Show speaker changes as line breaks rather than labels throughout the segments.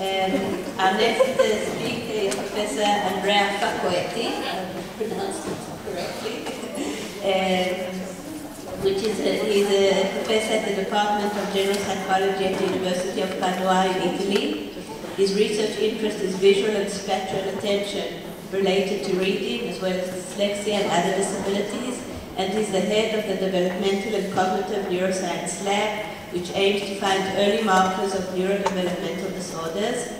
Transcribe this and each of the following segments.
Um, our next speaker is Professor Andrea Facoetti, I pronounced correctly, um, which is a, he's a professor at the Department of General Psychology at the University of Padua in Italy. His research interest is visual and spatial attention related to reading as well as dyslexia and other disabilities, and he's the head of the Developmental and Cognitive Neuroscience Lab, which aims to find early markers of neurodevelopmental disorders.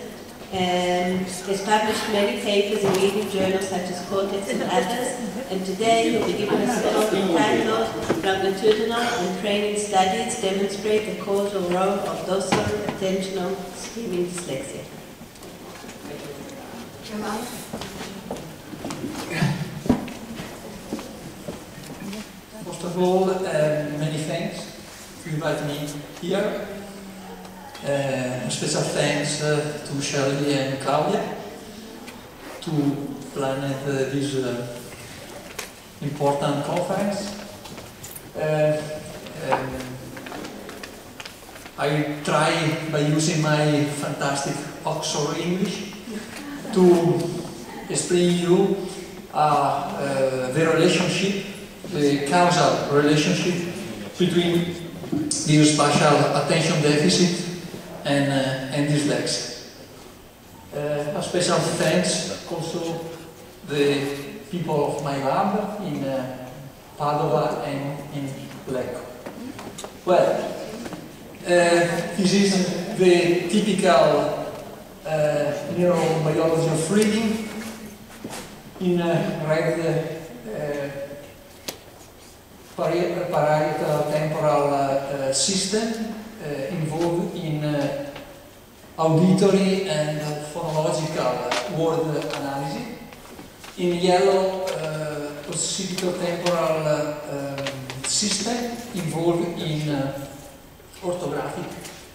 And he's published many papers in leading journals such as Cortex and others, and today he'll be giving us a talk entitled Longitudinal and Training Studies Demonstrate the Causal Role of Dorsal Attentional Stream in Dyslexia.
First of all, uh, many thanks to invite me here. Uh, special thanks uh, to Shirley and Claudia to plan uh, this uh, important conference. Uh, um, I try by using my fantastic Oxford English to explain you uh, the relationship, the causal relationship between spatial attention deficit and, uh, and dyslexia. Uh, a special thanks also the people of my lab in uh, Padova and in Lecco. Well, uh, this is the typical uh, neurobiology of reading in uh, red uh, parietal temporal uh, system involved in auditory and phonological word analysis. In yellow, uh, occipital-temporal uh, system involved in uh, orthographic,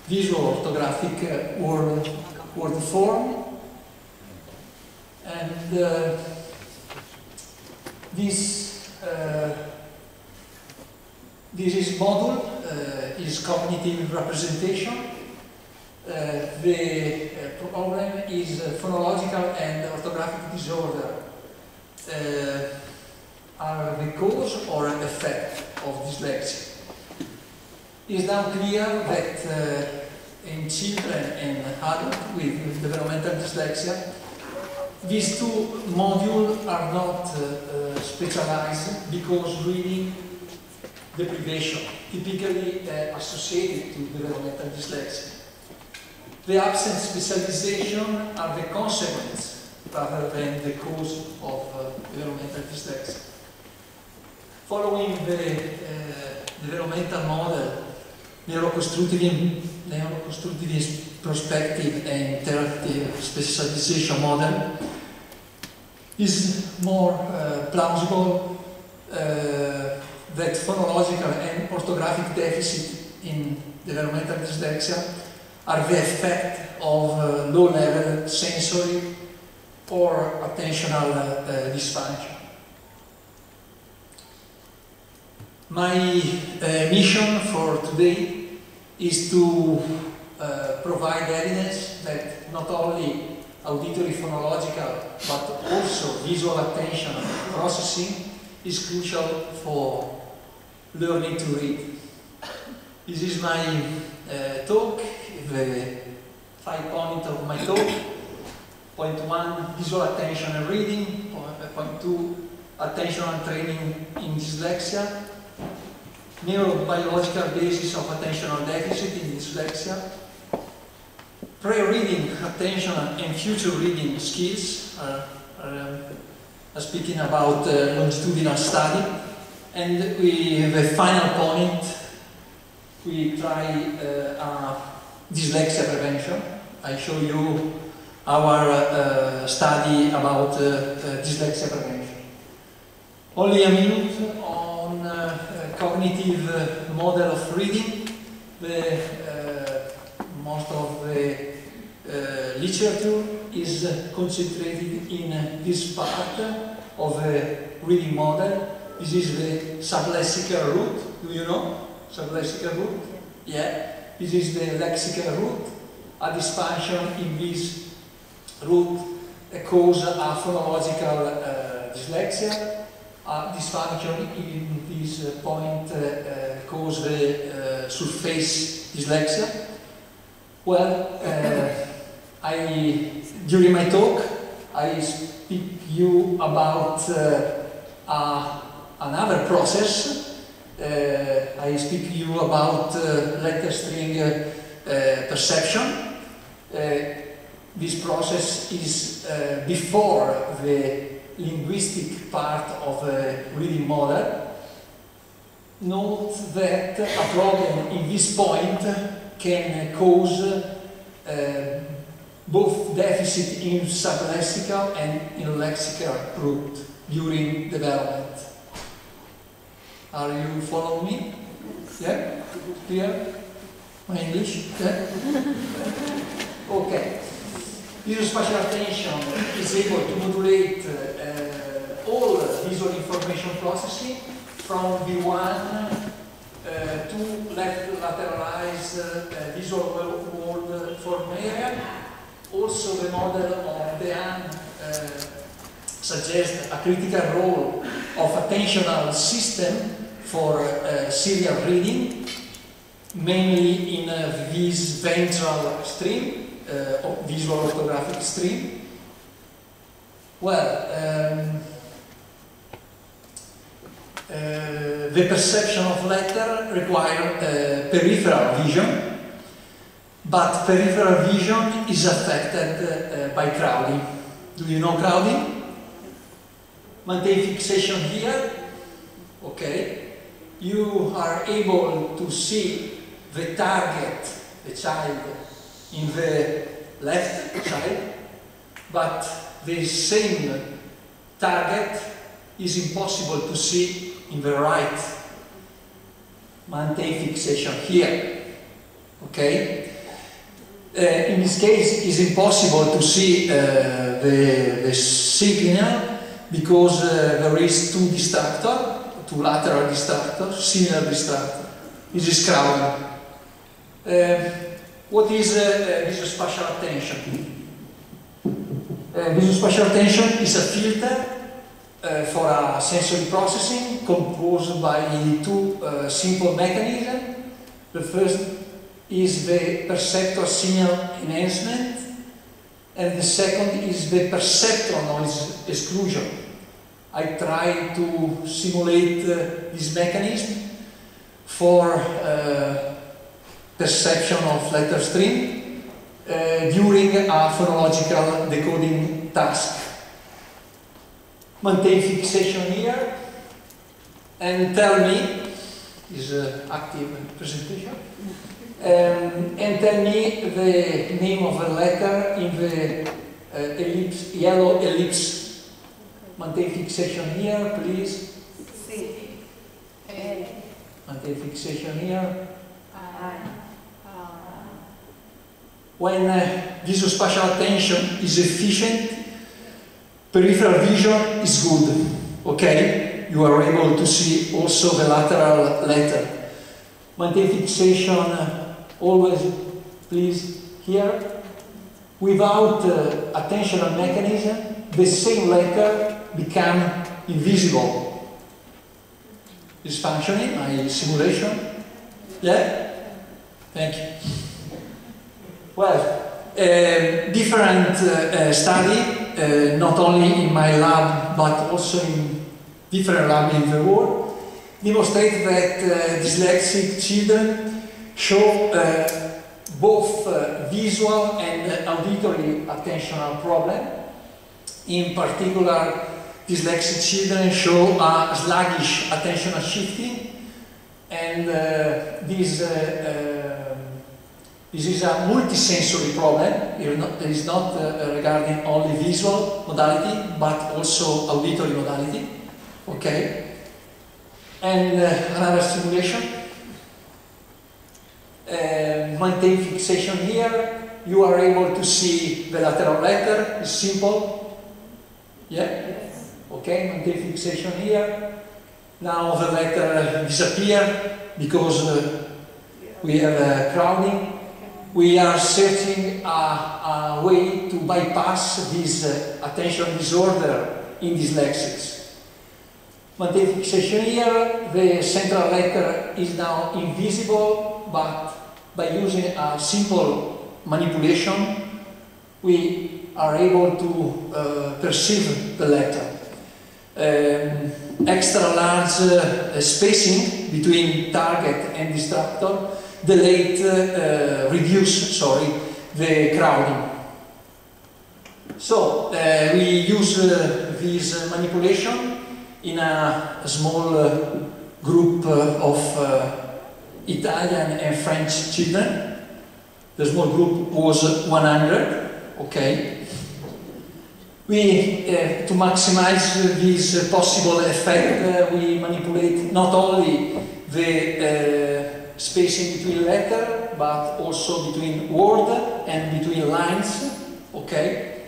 visual orthographic uh, word, word form. And uh, this this is module uh, is cognitive representation. Uh, the uh, problem is uh, phonological and orthographic disorder uh, are the cause or an effect of dyslexia. It is now clear that uh, in children and adults with developmental dyslexia, these two modules are not specialized because reading deprivation, typically uh, associated to developmental dyslexia. The absent specialization are the consequence rather than the cause of uh, developmental dyslexia. Following the uh, developmental model, neuroconstructive, neuroconstructivist perspective and interactive specialization model is more uh, plausible uh, that phonological and orthographic deficit in developmental dyslexia are the effect of uh, low-level sensory or attentional uh, dysfunction. My uh, mission for today is to uh, provide evidence that not only auditory phonological but also visual attention processing is crucial for learning to read. This is my uh, talk, the five points of my talk. Point one, visual attention and reading. Point two, attention and training in dyslexia. Neurobiological basis of attentional deficit in dyslexia. Pre-reading attention and future reading skills. Uh, uh, speaking about uh, longitudinal study. And we have a final point. We try uh, dyslexia prevention. I show you our uh, study about uh, uh, dyslexia prevention. Only a minute on uh, cognitive model of reading. The, most of the literature is concentrated in this part of the reading model. This is the sublexical route. Do you know sublexical route? Yeah. This is the lexical route. a dysfunction in this route causes a phonological uh, dyslexia, a dysfunction in this point uh, cause the surface dyslexia. Well, I during my talk I speak you about uh, another process. Uh, I speak to you about uh, letter string perception. this process is before the linguistic part of a reading model. Note that a problem in this point can cause uh, both deficit in sublexical and in lexical route during development. Are you following me? Yeah? Clear? My English? Yeah? okay. spatial attention is able to modulate uh, all visual information processing from V1 uh, to left lateralized uh, visual word form area. Also the model of Dehaene uh, suggests a critical role of attentional system for uh, serial reading, mainly in uh, this ventral stream, uh, visual orthographic stream. Well, um, uh, the perception of letter requires uh, peripheral vision, but peripheral vision is affected uh, by crowding. Do you know crowding? Maintain fixation here, okay? You are able to see the target, the child, in the left side, but the same target is impossible to see in the right. Maintain fixation here. Okay? Uh, in this case, it's impossible to see uh, the, the signal because uh, there is two distractor, two lateral distractors, similar distractor. This is crowding. Uh, what is uh, visual spatial attention? Uh, visual spatial attention is a filter uh, for a sensory processing composed by two uh, simple mechanisms. The first is the perceptor signal enhancement, and the second is the perceptor noise exclusion. I try to simulate uh, this mechanism for uh, perception of letter string uh, during a phonological decoding task maintain fixation here and tell me, is an active presentation, um, and tell me the name of a letter in the uh, ellipse, yellow ellipse. Maintain fixation here, please.
C.
A. Maintain fixation here. When uh, visual spatial attention is efficient, Peripheral vision is good, okay? You are able to see also the lateral letter. Maintain fixation uh, always, please, here. Without uh, attentional mechanism, the same letter become invisible. Is functioning, my simulation? Yeah? Thank you. Well, uh, different uh, uh study uh, not only in my lab but also in different labs in the world, demonstrate that uh, dyslexic children show uh, both visual and auditory attentional problem. In particular, dyslexic children show a sluggish attentional shifting and uh, this this is a multisensory problem. It is not uh, regarding only visual modality, but also auditory modality. Okay. And uh, another simulation. Uh, maintain fixation here. You are able to see the lateral letter. It's simple. Yeah. Okay. Maintain fixation here. Now the letter disappear because uh, we have uh, crowding we are searching a, a way to bypass this uh, attention disorder in dyslexics. Maintain fixation here, the central letter is now invisible, but by using a simple manipulation, we are able to uh, perceive the letter. Um, extra large uh, spacing between target and distractor delete, uh, reduce, sorry, the crowding. So uh, we use uh, this manipulation in a small uh, group of Italian and French children. The small group was 100, okay. We, uh, to maximize this possible effect, we manipulate not only the spacing between letter, but also between word and between lines, okay?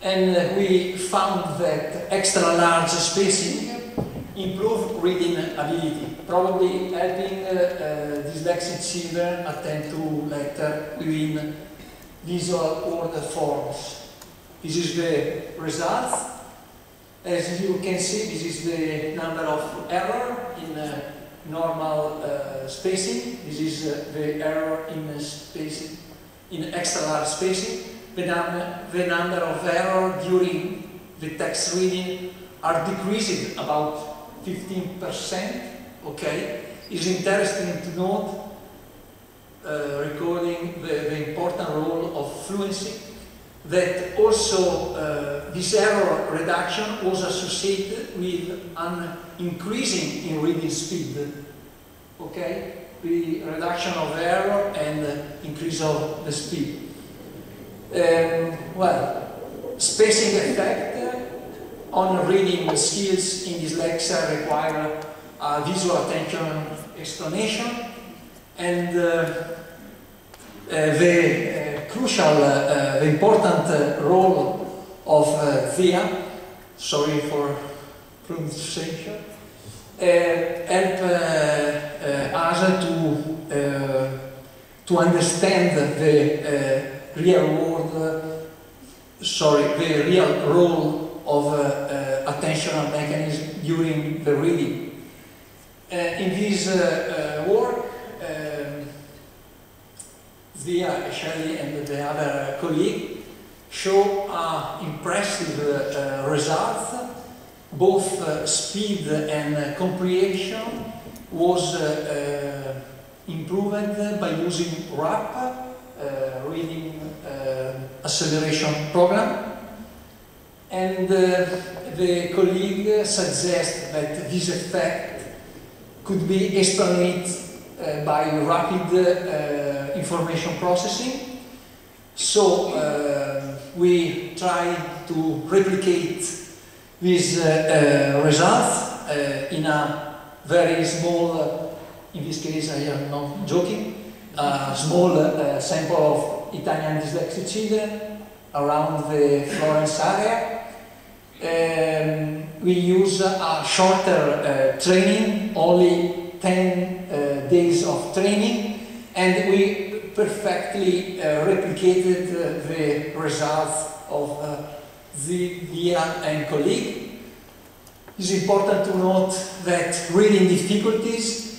And we found that extra large spacing improve reading ability, probably helping uh, uh, dyslexic children attend to letter within visual order forms. This is the result. As you can see, this is the number of error in uh, normal uh, spacing. This is uh, the error in spacing, in extra large spacing the, num the number of error during the text reading are decreasing about 15%, okay? It's interesting to note, uh, recording the, the, important role of fluency, that also uh, this error reduction was associated with an increasing in reading speed, okay? The reduction of error and increase of the speed. Um, well, spacing effect on reading skills in dyslexia require uh, visual attention explanation and uh, uh, the crucial, the important uh, role of Zvia, sorry for pronunciation, help us to, to understand the real world, sorry, the real role of uh, uh, attentional mechanism during the reading. Uh, in this work, Zvia, Shelley and the other colleague show uh, impressive uh, results. Both uh, speed and comprehension was improved by using RAP uh, reading uh, acceleration program. And uh, the colleague suggests that this effect could be explained by rapid information processing. So we try to replicate these results in a very small, in this case I am not joking, a small uh, sample of Italian dyslexic children around the Florence area. Um, we use a shorter uh, training, only 10 uh, days of training, and we perfectly uh, replicated uh, the results of uh, the Via and colleague. It's important to note that reading difficulties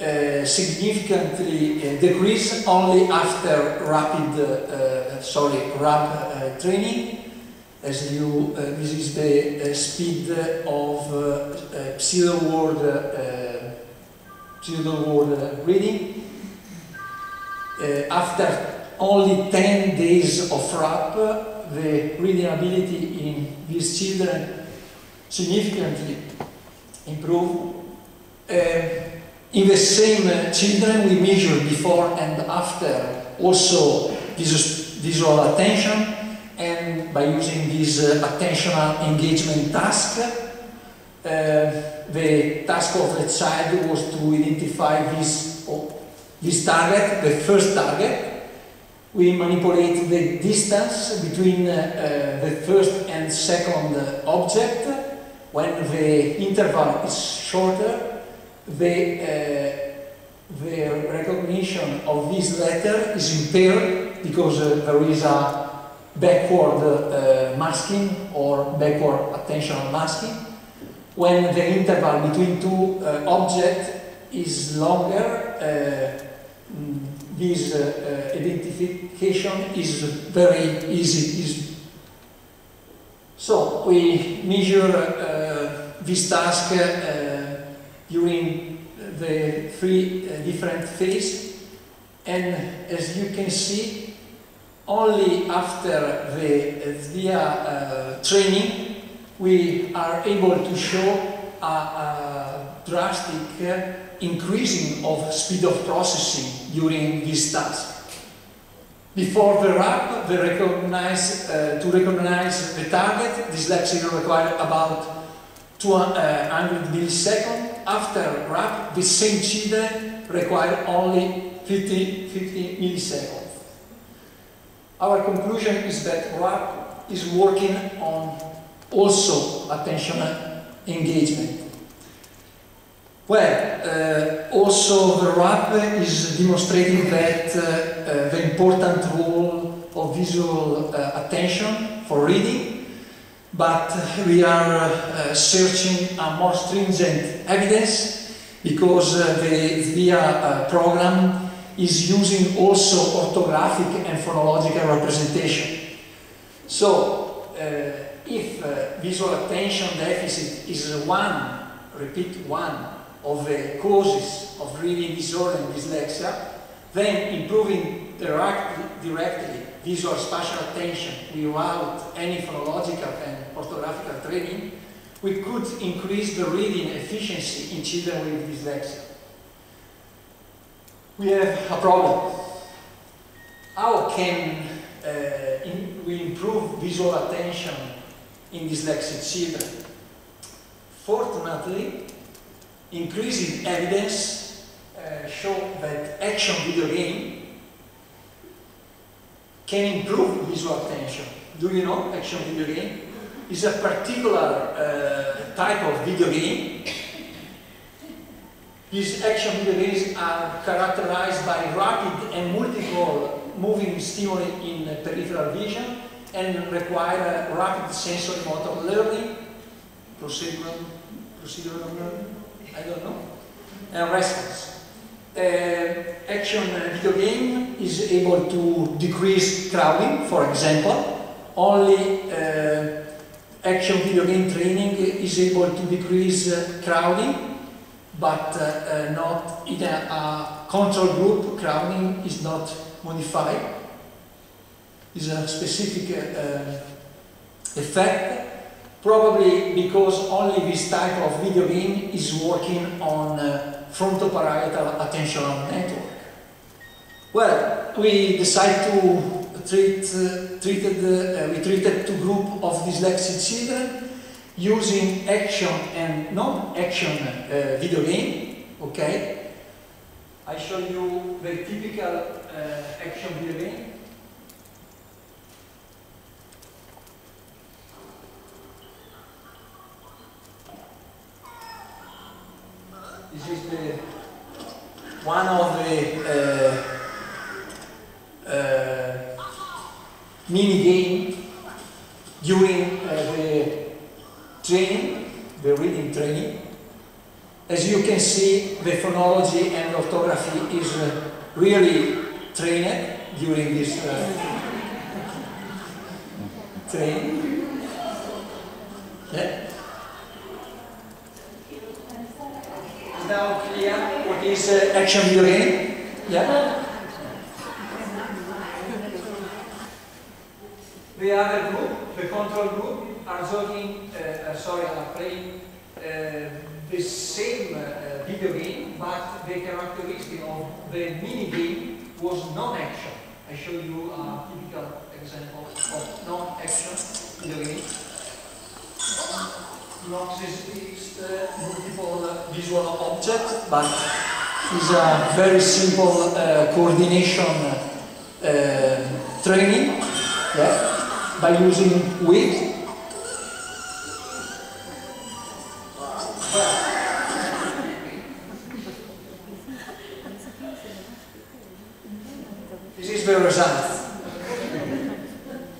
uh, significantly uh, decrease only after rapid, uh, sorry, RAP training. As you, this is the speed of pseudo word pseudo word reading. after only 10 days of RAP, the reading ability in these children significantly improved. Uh, in the same uh, children, we measured before and after also visual attention, and by using this uh, attentional engagement task, uh, the task of the child was to identify this, oh, this target, the first target. We manipulate the distance between uh, the first and second object. When the interval is shorter, the the recognition of this letter is impaired because uh, there is a backward uh, masking or backward attentional masking. When the interval between two uh, objects is longer, uh, this uh, uh, identification is very easy. Is so we measure uh, this task during the three uh, different phases and as you can see only after the Zvia uh, training we are able to show a, a drastic uh, increasing of speed of processing during this task. Before the RAP, the recognize, uh, to recognize the target, dyslexia required about 200 milliseconds after RAP, the same children require only 50, 50 milliseconds. Our conclusion is that RAP is working on also attention engagement. Well, uh, also the RAP is demonstrating that uh, uh, the important role of visual uh, attention for reading but we are uh, searching a more stringent evidence because the Zvia program is using also orthographic and phonological representation. So, uh, if uh, visual attention deficit is one, repeat one, of the causes of reading disorder and dyslexia, then improving direct, directly visual spatial attention without any phonological and orthographical training, we could increase the reading efficiency in children with dyslexia. We have a problem. How can uh, in, we improve visual attention in dyslexic children? Fortunately, increasing evidence uh, show that action video game can improve visual attention. Do you know action video game? Is a particular uh, type of video game. These action video games are characterized by rapid and multiple moving stimuli in peripheral vision and require a rapid sensory motor learning, procedural, procedural learning, I don't know, and response uh, action video game is able to decrease crowding, for example. Only uh, action video game training is able to decrease uh, crowding, but uh, uh, not in a, a, control group, crowding is not modified. Is a specific uh, effect probably because only this type of video game is working on uh, frontoparietal attentional network. Well, we decided to treat, uh, treated, uh, we treated two groups of dyslexic children using action and non-action uh, video game, okay? I show you the typical uh, action video game. This is the one of the uh, uh, mini game during uh, the training, the reading training. As you can see, the phonology and orthography is uh, really trained during this training. Yeah. now clear what is uh, action urine? Yeah? The other group, the control group, are jogging, uh, uh, sorry, are playing uh, the same uh, video game, but the characteristic of the mini game was non-action. I show you a typical example of non-action video game. Knox is multiple visual object, but is a very simple uh, coordination uh, training yeah, by using Wii.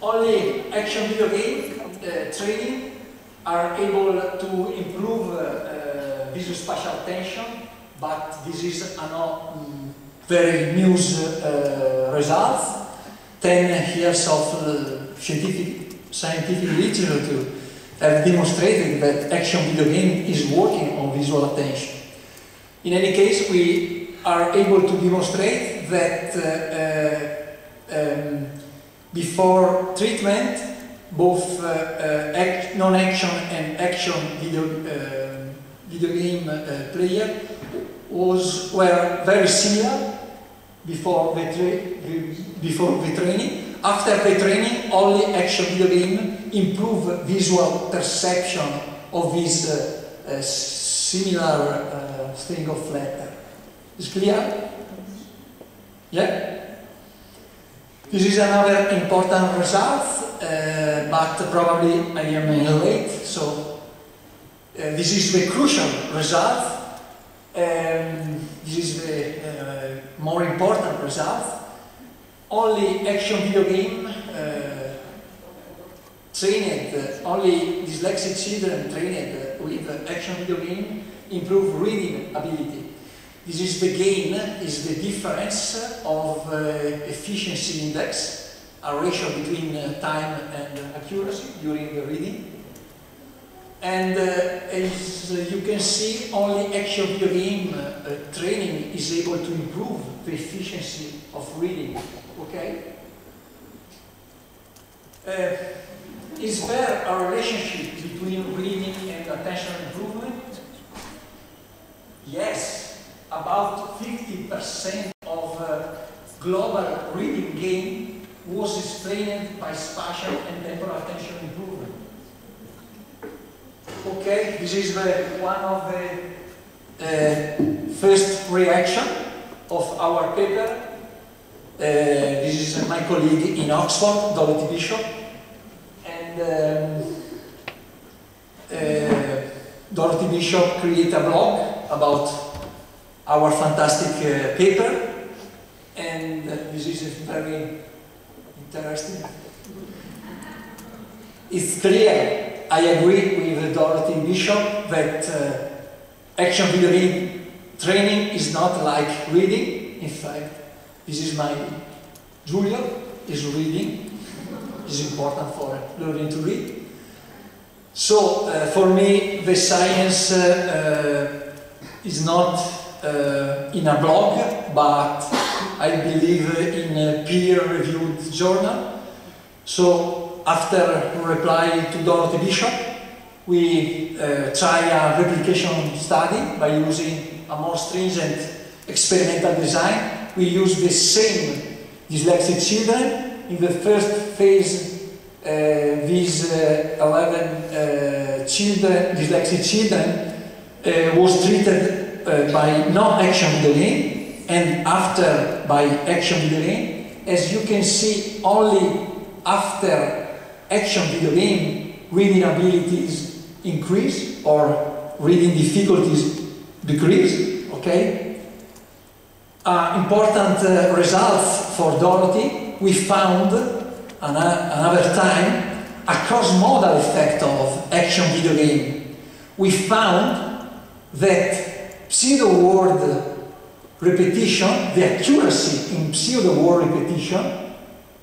only action video game uh, training are able to improve uh, uh, visual spatial attention, but this is a not um, very news uh, results. Ten years of scientific, scientific literature have demonstrated that action video game is working on visual attention. In any case, we are able to demonstrate that um, before treatment, both uh, uh, non-action and action video, uh, video game player was, were very similar before the, before the training. After the training, only action video game improve visual perception of this uh, uh, similar uh, string of letter. Is clear? Yeah? This is another important result, uh, but probably I am late, so uh, this is the crucial result. Um, this is the uh, more important result. Only action video game uh, trained, only dyslexic children trained with action video game improve reading ability. This is the gain, is the difference of uh, efficiency index, a ratio between uh, time and accuracy during the reading. And uh, as you can see, only action game uh, training is able to improve the efficiency of reading. Okay? Uh, is there a relationship between reading and attention improvement? Yes, about 50% of uh, global reading gain was explained by spatial and temporal attention improvement. Okay, this is the, one of the uh, first reaction of our paper. Uh, this is my colleague in Oxford, Dorothy Bishop, and um, uh, Dorothy Bishop created a blog about our fantastic uh, paper, and uh, this is very interesting. It's clear, I agree with Dorothy Bishop that uh, action video training is not like reading. In fact, this is my Julia is reading. It's important for learning to read. So uh, for me, the science uh, uh, is not uh, in a blog, but I believe in a peer-reviewed journal. So after reply to Dorothy Bishop, we uh, try a replication study by using a more stringent experimental design. We use the same dyslexic children. In the first phase, uh, these uh, 11 uh, children, dyslexic children, uh, was treated uh, by non-action delay and after by action delay. As you can see, only after action video game reading abilities increase or reading difficulties decrease, okay? Uh, important uh, results for Dorothy, we found an another time a cross-modal effect of action video game. We found that pseudo-word repetition, the accuracy in pseudo-word repetition,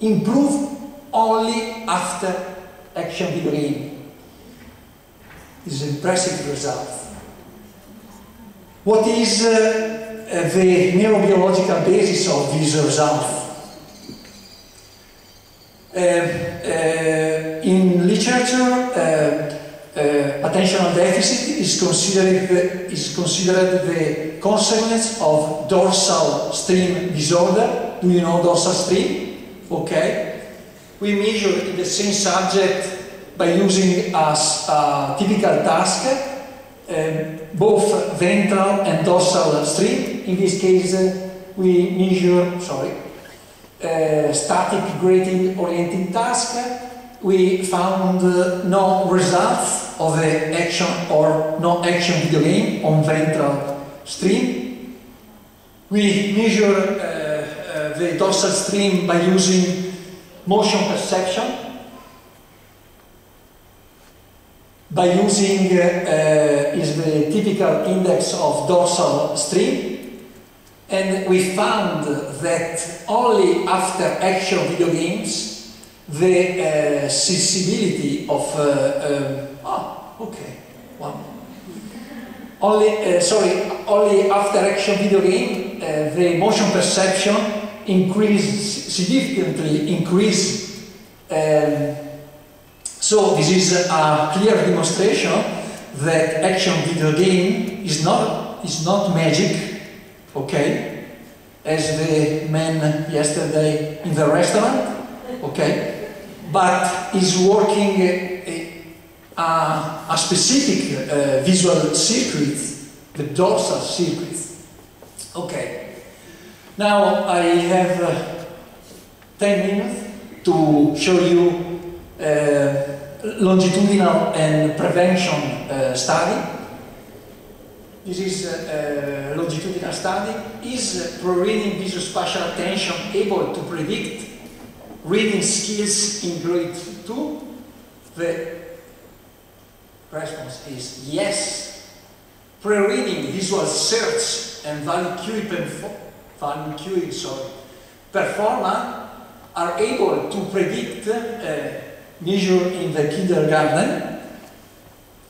improved only after action video game. This is an impressive result. What is uh, uh, the neurobiological basis of these results? Uh, uh, in literature, uh, uh, attentional deficit is considered, is considered the consequence of dorsal stream disorder. Do you know dorsal stream? Okay. We measure the same subject by using a, a typical task, um, both ventral and dorsal stream. In this case, uh, we measure, sorry, uh, static gradient orienting task. We found uh, no results of the action or no action video game on ventral stream. We measure uh, the dorsal stream by using motion perception by using uh, uh, is the typical index of dorsal stream. And we found that only after action video games the uh, sensibility of uh, um, oh, okay one. Only uh, sorry only after action video game uh, the motion perception increased, significantly increase. Um, so this is a clear demonstration that action video game is not, is not magic, okay, as the man yesterday in the restaurant, okay, but is working a, a, a specific uh, visual circuit, the dorsal circuit. Okay, now I have uh, 10 minutes to show you uh, longitudinal and prevention uh, study this is a, a longitudinal study. Is pro-reading visuospatial attention able to predict reading skills in grade 2? The response is yes. Pre-reading visual search and value queuing, value queuing sorry, performer are able to predict, uh, measure in the kindergarten,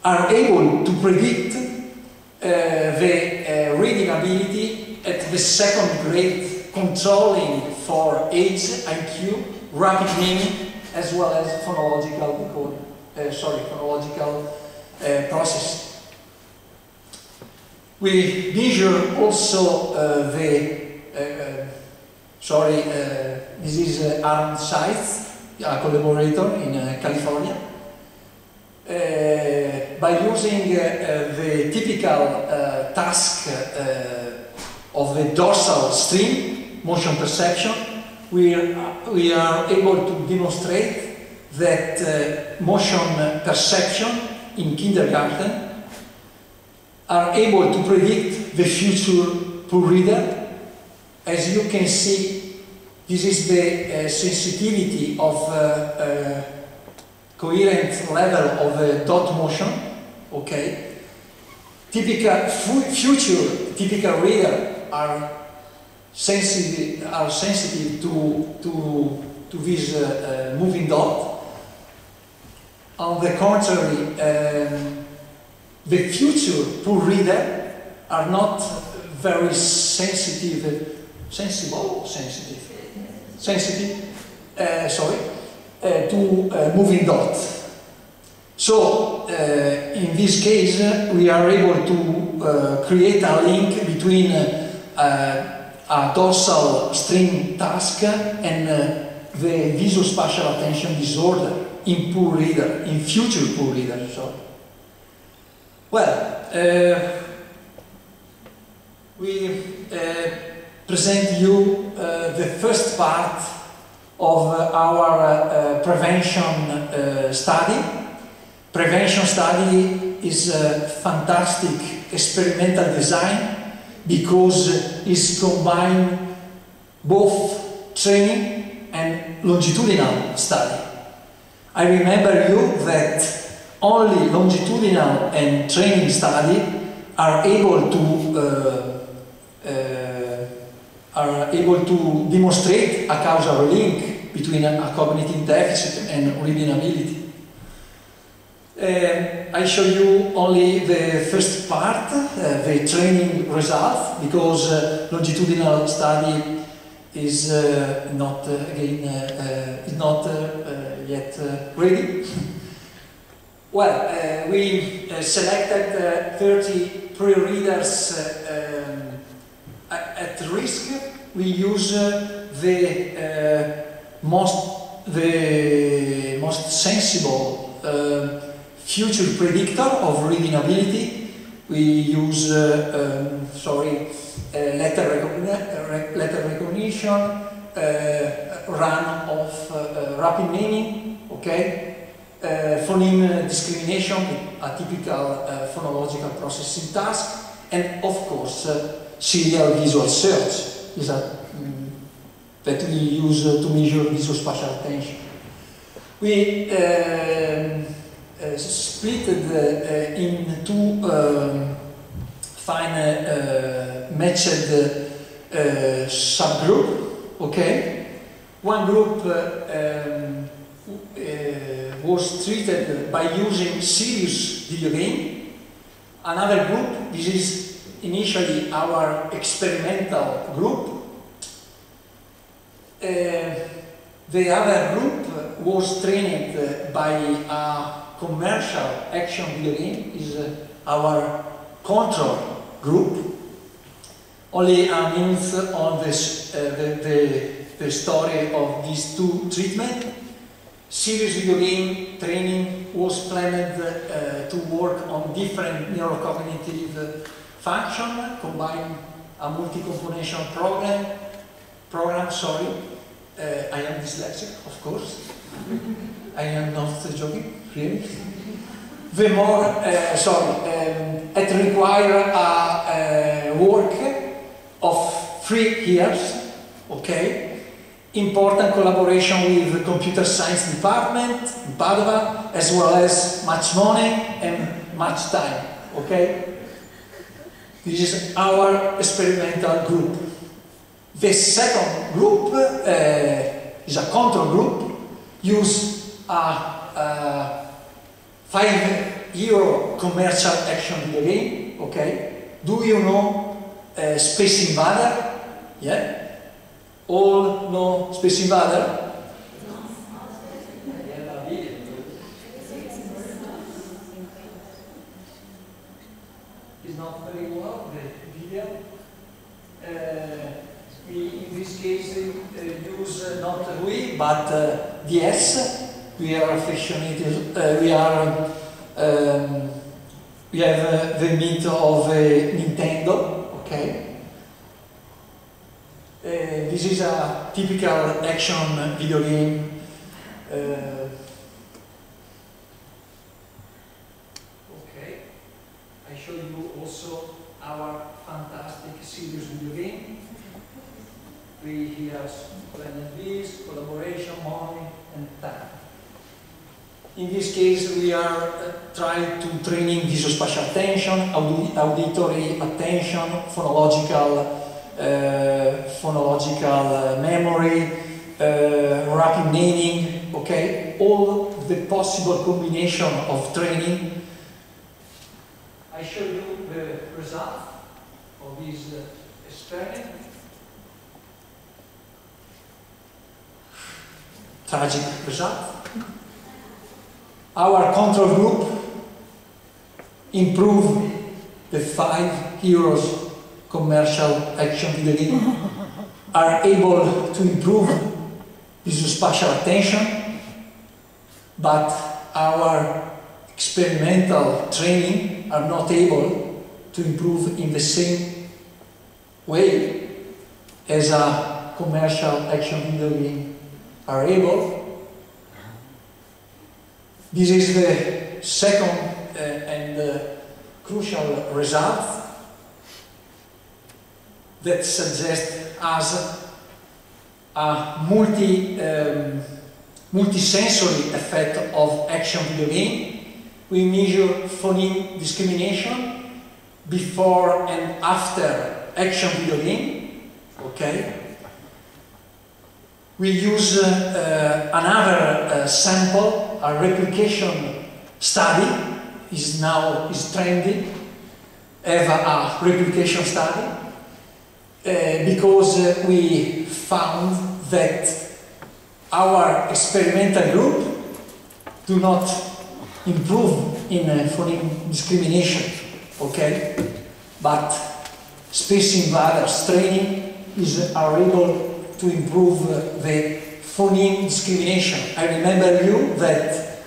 are able to predict uh, the uh, reading ability at the second grade, controlling for age, IQ, rapid naming, as well as phonological uh, sorry, phonological process. We measure also the, sorry, this is Aaron Seitz, a collaborator in California. Uh, by using uh, the typical uh, task of the dorsal stream, motion perception, we are, we are able to demonstrate that motion perception in kindergarten are able to predict the future poor reader. As you can see, this is the uh, sensitivity of uh, uh, coherent level of the dot motion, okay? Typical future typical reader are sensitive are sensitive to to to this uh, uh, moving dot. On the contrary, um, the future poor reader are not very sensitive, sensible, sensitive, sensitive. Uh, sorry, uh, to uh, moving dots. So, in this case, we are able to create a link between a dorsal stream task and the visuospatial attention disorder in poor reader, in future poor reader, sorry. Well, we present you uh, the first part of our uh, prevention uh, study. Prevention study is a fantastic experimental design because it combines both training and longitudinal study. I remember you that only longitudinal and training study are able to uh, uh, are able to demonstrate a causal link between a, cognitive deficit and reading ability. Uh, I show you only the first part, uh, the training result, because uh, longitudinal study is uh, not uh, again uh, is not yet ready. well, we selected 30 pre-readers at risk, we use uh, the uh, most the most sensible uh, future predictor of reading ability. We use um, sorry letter, letter recognition, run of rapid naming, okay, uh, phoneme discrimination, a typical uh, phonological processing task, and of course uh, serial visual search is a, um, that we use uh, to measure visual spatial attention. We um, uh, split uh, in two um, fine uh, matched uh, subgroup. Okay, one group um, was treated by using serious video game. Another group, this is initially our experimental group. Uh, the other group was trained by a commercial action video game, is our control group. Only a minute on this, uh, the, the, the story of these two treatments. Serious video game training was planned uh, to work on different neurocognitive function, combine a multi-componential program, program, sorry. Uh, I am dyslexic, of course. I am not joking, really. The more, uh, sorry, um, it require a, a work of three years, okay? important collaboration with the computer science department in Padova, as well as much money and much time, okay? This is our experimental group. The second group uh, is a control group, use a, a 5 euro commercial action game, okay? Do you know uh, Space Invader? Yeah? All know Space Invader? not we, but uh, yes, we are affectionated, uh, we are, um, we have uh, the meat of uh, Nintendo, okay? Uh, this is a typical action video game. Uh, We here planet this, collaboration, money, and time. In this case, we are uh, trying to training visuospatial attention, audi auditory attention, phonological uh, phonological uh, memory, uh, rapid naming, okay, all the possible combination of training. I show you the result of this experiment. Tragic result. Our control group improved the five heroes commercial action video game are able to improve visual spatial attention, but our experimental training are not able to improve in the same way as a commercial action video game are able. This is the second uh, and uh, crucial result that suggests us a multi, um, multi-sensory effect of action video game. We measure phoneme discrimination before and after action video game. Okay. We use uh, uh, another uh, sample, a replication study, is now is trendy, have a, a replication study because we found that our experimental group do not improve in uh, phoneme discrimination, okay? But Space Invaders training is are able to improve the phoneme discrimination. I remember you that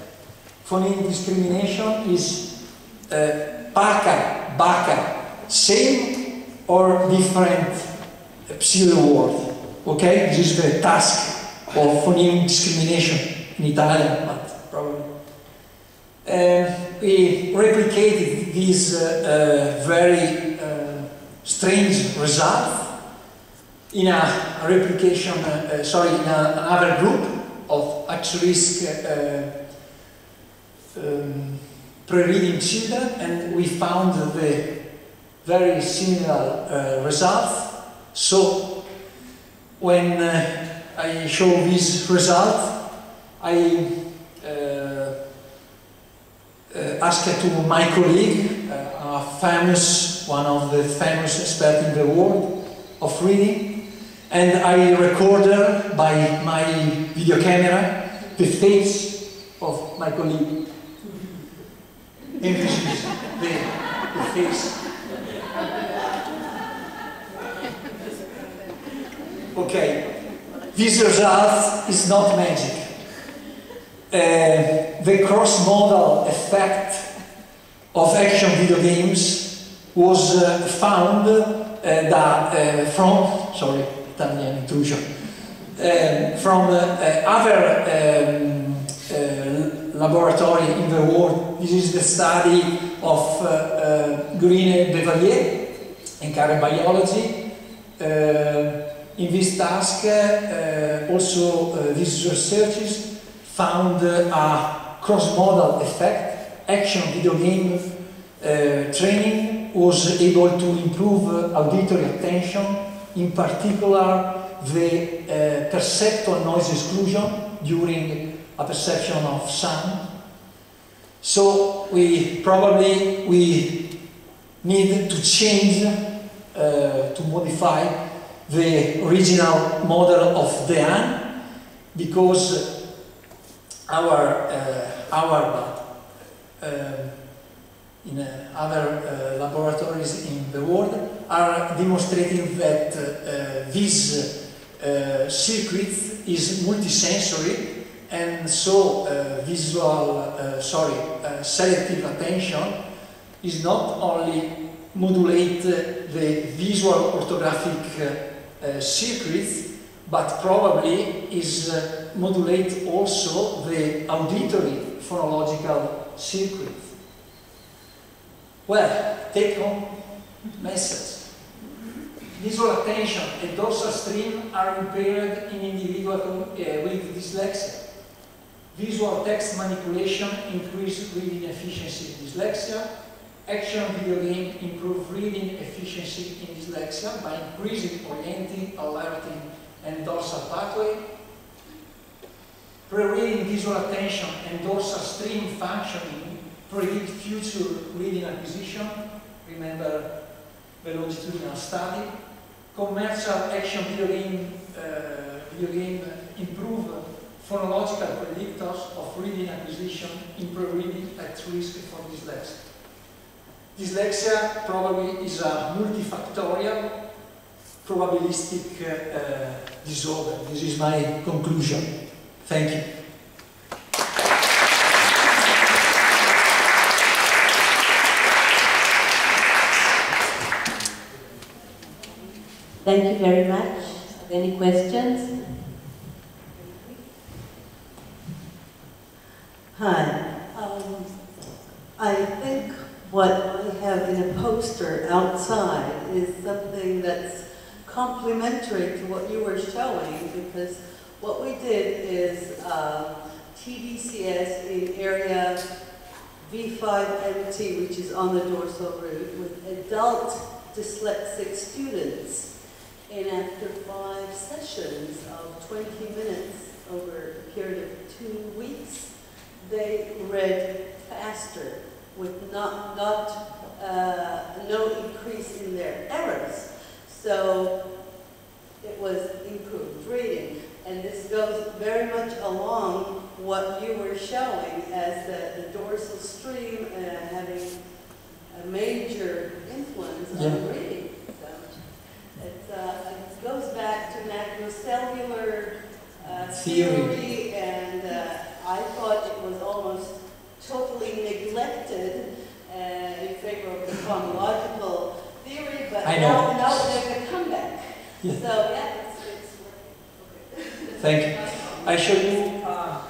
phoneme discrimination is uh, baka, baka, same or different pseudo word. Okay, this is the task of phoneme discrimination in Italian, but probably. Uh, we replicated this uh, uh, very uh, strange result in a replication, uh, uh, sorry, in a, another group of at-risk um, pre-reading children and we found the very similar uh, results. So when uh, I show this result, I uh, uh, asked to my colleague, uh, a famous, one of the famous experts in the world of reading, and I recorded by my video camera the face of my colleague. This the, the face. Okay, this result is not magic. Uh, the cross-modal effect of action video games was uh, found uh, that uh, from, sorry, Intrusion, um, from uh, uh, other um, laboratory in the world. This is the study of Green Bavelier in current biology. in this task, also these researchers found a cross-modal effect. Action video game uh, training was able to improve uh, auditory attention, in particular the uh, perceptual noise exclusion during a perception of sound. So we probably we need to change, uh, to modify the original model of Dehaene because our, uh, our in other laboratories in the world are demonstrating that uh, uh this uh, circuit is multisensory and so uh, visual, sorry, selective attention is not only modulate the visual orthographic uh, circuits, but probably is uh, modulate also the auditory phonological circuit. Well, take home message. Visual attention and dorsal stream are impaired in individuals uh, with dyslexia. Visual text manipulation increases reading efficiency in dyslexia. Action video game improve reading efficiency in dyslexia by increasing orienting, alerting, and dorsal pathway. Pre-reading visual attention and dorsal stream functioning predict future reading acquisition, remember the longitudinal study, commercial action video game, uh, video game improve phonological predictors of reading acquisition, improve reading at risk for dyslexia. Dyslexia probably is a multifactorial probabilistic uh, uh, disorder. This is my conclusion. Thank you.
Thank you very much. Any questions?
Hi. Um, I think what we have in a poster outside is something that's complementary to what you were showing because what we did is uh, TDCS in area V5MT, which is on the dorsal route, with adult dyslexic students and after five sessions of 20 minutes over a period of two weeks, they read faster with not, not uh, no increase in their errors. So it was improved reading. And this goes very much along what you were showing as the, the dorsal stream uh, having a major influence yeah. on reading. It's, uh, it goes back to magnocellular uh, theory. theory, and uh, I thought it was almost totally neglected uh, in favor of the phonological theory, but now, now there's a comeback. Yeah. So yeah, it's, it's
okay. Thank you. I show you uh,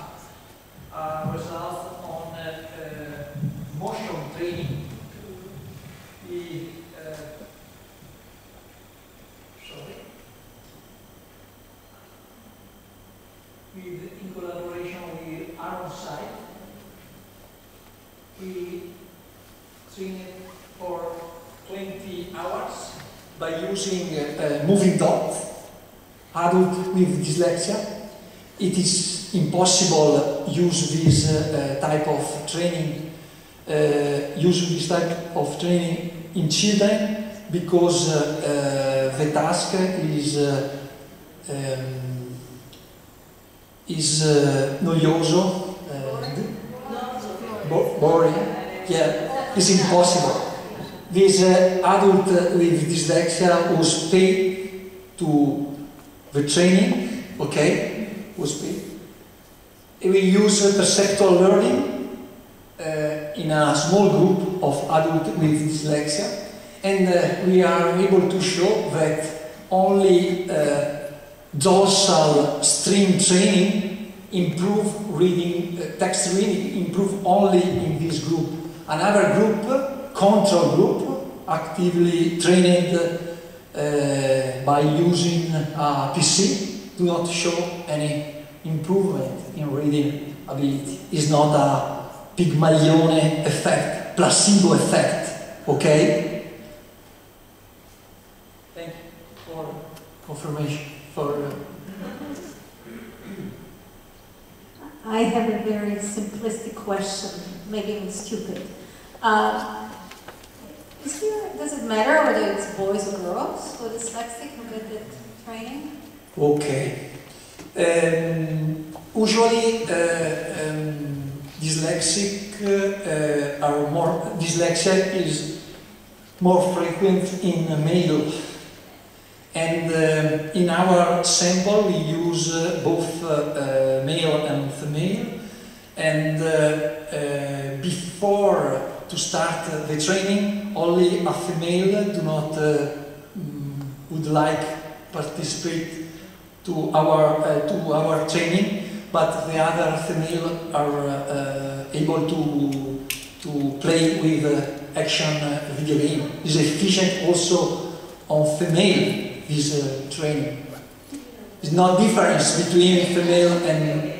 a result on uh, uh, motion training. The with, in collaboration with Aaron Seitz. we train it for 20 hours by using a, a moving dot, adult with dyslexia. It is impossible to use this uh, type of training, uh, use this type of training in children because uh, uh, the task is uh, um, is uh, noioso, uh, boring. Yeah, it's impossible. This uh, adult with dyslexia was paid to the training, okay, was paid. We use uh, perceptual learning in a small group of adults with dyslexia, and uh, we are able to show that only uh, dorsal stream training improve reading, uh, text reading improve only in this group. Another group, control group, actively trained uh, by using a PC, do not show any improvement in reading ability. It's not a Pygmalion effect, placebo effect, okay? Thank you for confirmation, for uh,
I have a very simplistic question, maybe even stupid. Uh, there, does it matter whether it's boys or girls are dyslexic who get the training?
Okay. Um, usually, uh, um, dyslexic uh, are more dyslexia is more frequent in male, and uh, in our sample we use uh, both uh, uh, male and female. And before to start uh, the training, only a female do not uh, mm, would like participate to our uh, to our training, but the other female are uh, able to to play with uh, action uh, video game. Is efficient also on female this training. There's no difference between female and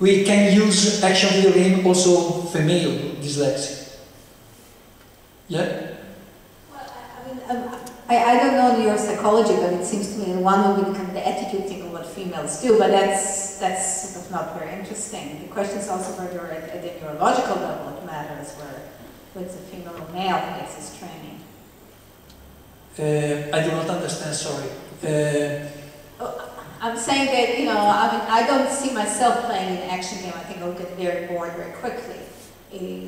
we can use action video game also female dyslexic. Yeah.
Well, I, I mean, um, I, I don't know your psychology, but it seems to me one would be kind of the attitude thing of what females do, but that's that's sort of not very interesting. The question is also whether at, at the neurological level it matters where whether it's a female or male who gets this training.
Uh, I do not understand. Sorry. Uh,
I'm saying that, you know, I mean, I don't see myself playing an action game. I think I'll get very bored very quickly.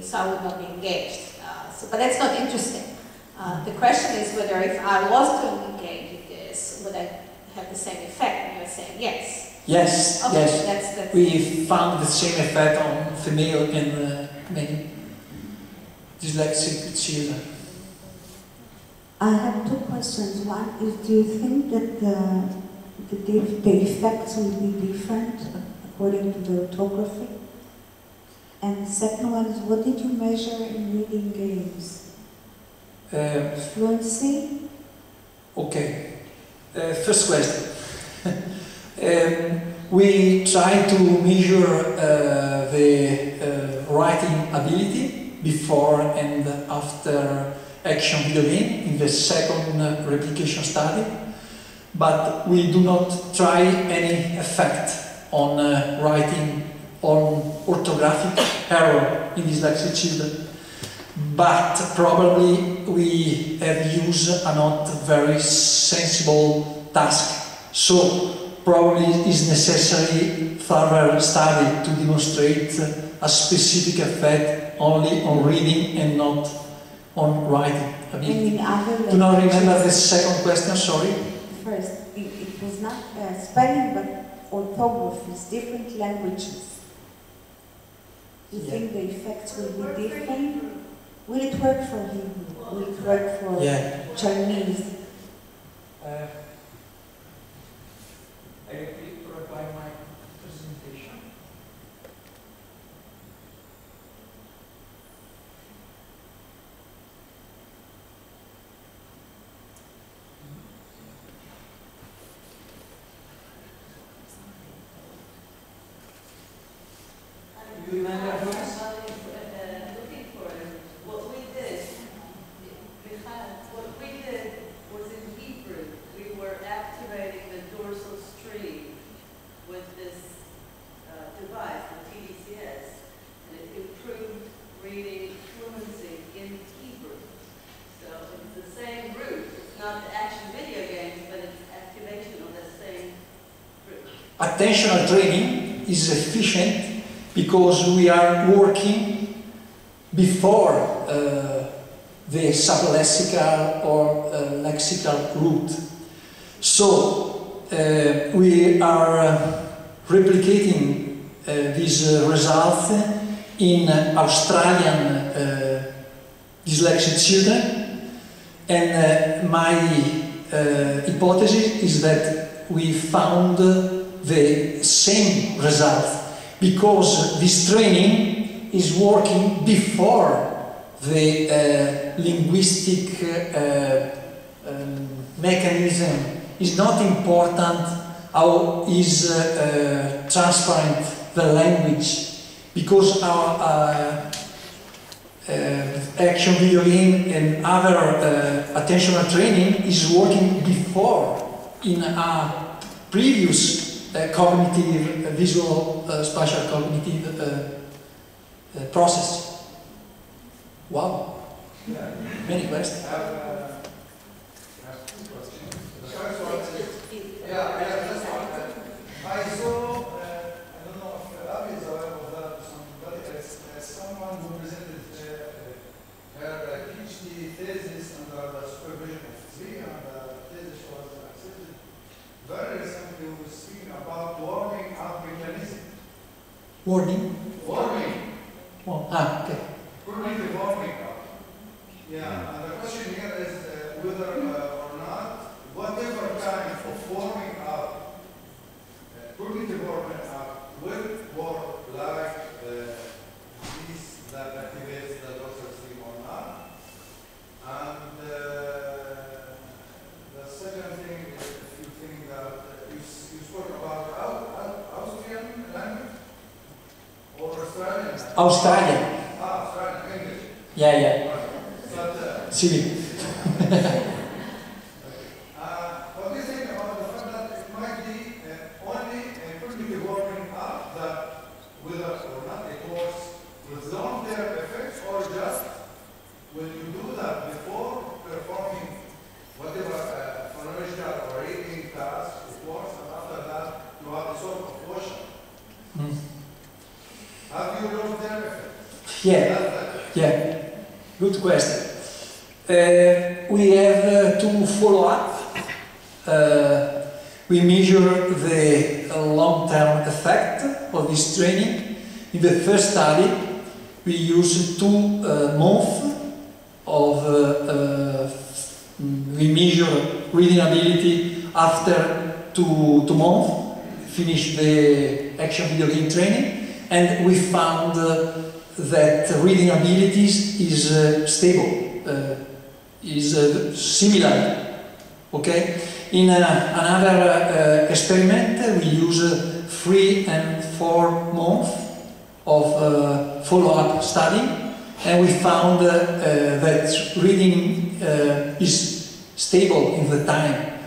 So I would not be engaged. Uh, so, but that's not interesting. Uh, the question is whether if I was to engage in this, would I have the same effect? And you're saying yes.
yes.
Okay,
Yes.
that's, that's.
We found the same effect on female and uh, many dyslexic children.
I have two questions. One is, do you think that the, the, the effects will be different according to the orthography? And the second one is, what did you measure in reading games?
Uh,
Fluency?
Okay. Uh, first question. um, we try to measure uh, the uh, writing ability before and after action video game in the second replication study, but we do not try any effect on uh, writing on orthographic error in dyslexic children but probably we have used a not very sensible task. So probably is necessary further study to demonstrate a specific effect only on reading and not on writing. I mean, do not remember the second question, sorry.
First, it, it was not uh, spelling, but orthographies, different languages. Do you
Yeah.
think the effects will be different? Will it work for Hebrew? Will it work for
Yeah.
Chinese?
Uh, attentional training is efficient because we are working before uh, the sublexical or uh, lexical route. So uh, we are uh, replicating uh, these uh, results in Australian dyslexic children and my hypothesis is that we found the same result because this training is working before the uh, linguistic uh, um, mechanism. Is not important how is uh, uh, transparent the language because our uh, uh, action game and other uh, attentional training is working before in a previous uh, cognitive, uh, visual, uh, spatial cognitive uh, uh, process. Wow. Many questions.
I saw, uh, I don't know if or uh, someone who presented uh, her uh, PhD thesis under the supervision of three, and the thesis was accepted. Very recently, we was speaking about warming up mechanism.
Warning.
Warming,
Oh, ah, okay.
cognitive warming up. Yeah, and the question here is uh, whether uh, or not, whatever kind of warming up uh, cognitive warming up will work like uh, these that activates the dorsal stream or not. And uh, the second thing is if you think that uh, you, s- you spoke about Au- Au- Austrian language or Australian language?
Australia.
Ah, Australian English.
Yeah, yeah.
But uh,
Civil.
Uh, What do you think about the fact that it might be uh, only a cognitive warming up that whether or not it works with long-term effects or just when you do that before performing whatever uh, phonological or reading task, it works, and after that you have a sort of motion.
Mm.
Have you long-term effects?
Yeah.
That's
Yeah, good question. Uh, we have uh, to follow up. Uh, we measure the uh, long-term effect of this training. In the first study, we used two uh, months of. Uh, uh, we measure reading ability after two, two months. Finish the action video game training, and we found. Uh, that reading abilities is uh, stable, is similar. Okay. In uh, another uh, experiment, we use uh, three and four months of uh, follow-up study, and we found uh, that reading uh, is stable in the time.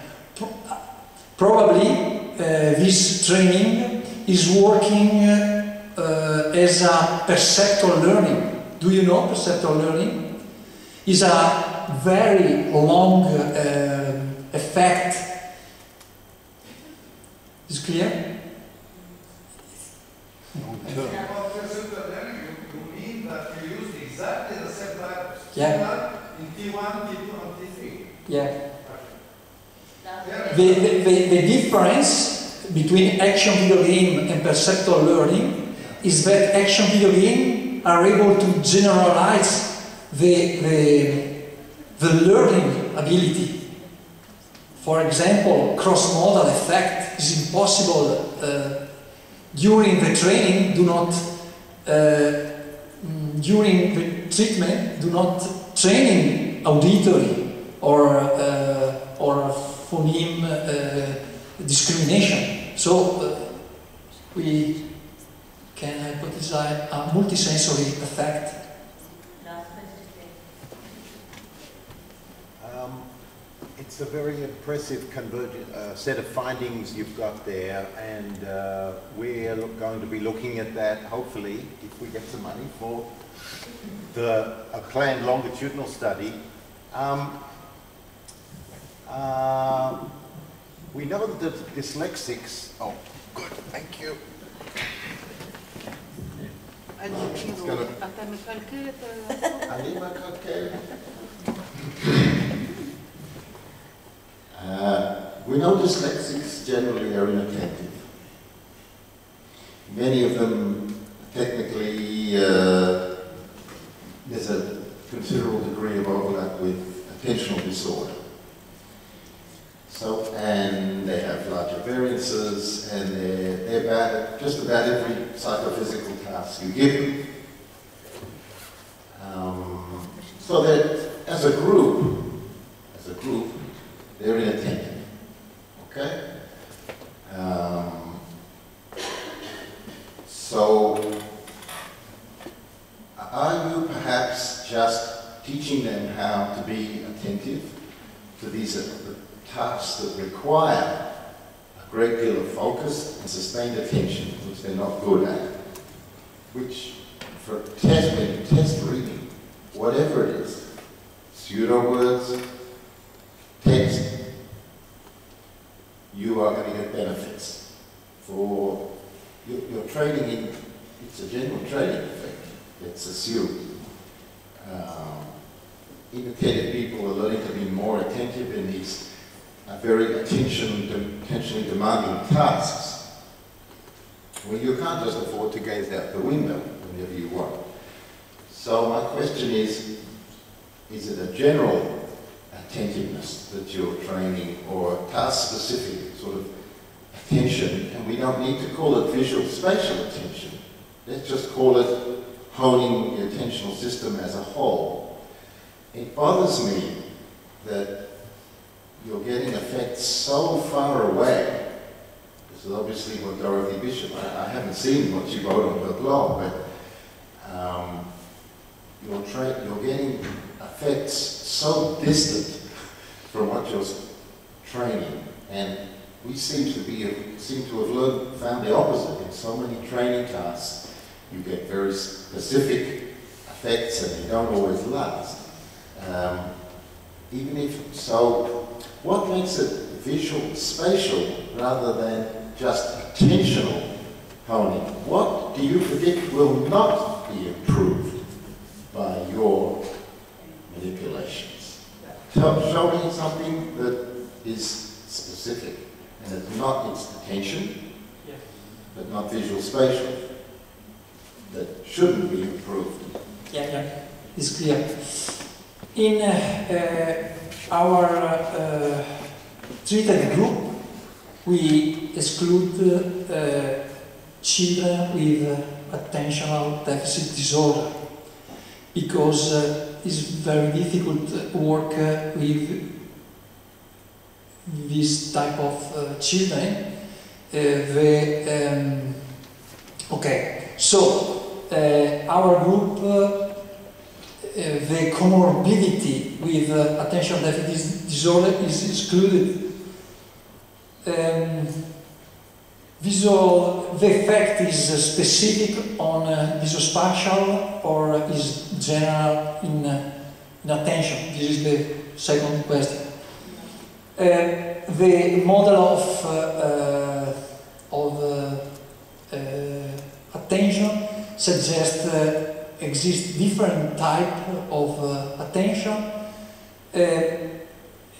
Probably this training is working. As a perceptual learning. Do you know perceptual learning? Is a very long effect. Is clear?
You, mean that you exactly the same
Yeah.
in T1, T2, and T3.
Yeah. The, the, the, the difference between action video game and perceptual learning is that action video game are able to generalize the, the, the learning ability. For example, cross-modal effect is impossible uh, during the training, do not, uh, mm, during the treatment, do not training auditory or, uh, or phoneme uh, discrimination. So uh, we can hypothesize a multisensory effect.
Um, It's a very impressive convergent, uh, set of findings you've got there, and uh, we're look- going to be looking at that, hopefully, if we get some money for the a planned longitudinal study. Um, uh, we know that the dyslexics, oh, Good, thank you.
Adjetivo.
Uh, we know dyslexics generally are inattentive. Many of them technically uh, there's a considerable degree of overlap with attentional disorder. So, and they have larger variances, and they're, they're bad at just about every psychophysical task you give them. Um, so that as a group, as a group, they're inattentive. Okay? Um, so, are you perhaps just teaching them how to be attentive to these uh, tasks that require a great deal of focus and sustained attention, which they're not good at, which for test, test reading, whatever it is, pseudo words, text, you are going to get benefits for your, your training in, it's a general training effect, it's assumed. Um, people are learning to be more attentive in these uh, very attention, attentionally demanding tasks. Well, you can't just afford to gaze out the window whenever you want. So my question is, is it a general attentiveness that you're training or task-specific sort of attention? And we don't need to call it visual spatial attention. Let's just call it honing the attentional system as a whole. It bothers me that you're getting effects so far away. This is obviously what Dorothy Bishop, I, I haven't seen what she wrote on her blog, but um, you're, you're getting effects so distant from what you're training. And we seem to be seem to have learned, found the opposite in so many training tasks. You get very specific effects and they don't always last. Um, even if so, what makes it visual spatial rather than just attentional honing? What do you predict will not be improved by your manipulations? Tell, show me something that is specific and it's not its attention,
Yeah.
but not visual spatial, that shouldn't be improved.
Yeah, yeah, it's clear. In uh, uh, our uh, treated group, we exclude uh, children with attentional deficit disorder because uh, it's very difficult to work uh, with this type of uh, children. Uh, the, um, okay, so our group, uh, the comorbidity with uh, attention deficit disorder is excluded. Um, visual, the effect is specific on uh, visuospatial or is general in, uh, in attention? This is the second question. Uh, the model of, uh, uh, of uh, uh, attention suggests exist different type of attention.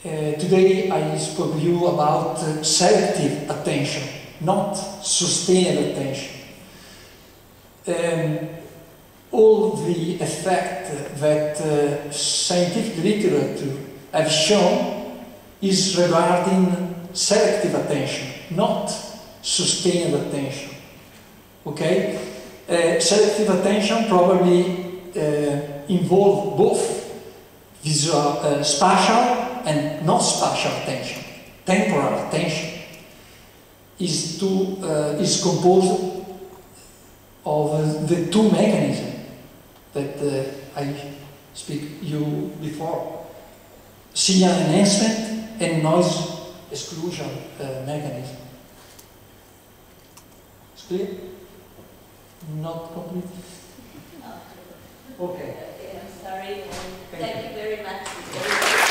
Today I spoke to you about selective attention, not sustained attention. Um, all the effect that uh, scientific literature have shown is regarding selective attention, not sustained attention. Okay? Uh, selective attention probably uh, involve both visual, uh, spatial and non-spatial attention. Temporal attention is, to, uh, is composed of uh, the two mechanisms that uh, I speak you before. Signal enhancement and noise exclusion uh, mechanism. It's clear? Not complete? Okay.
Okay, I'm sorry.
Thank you.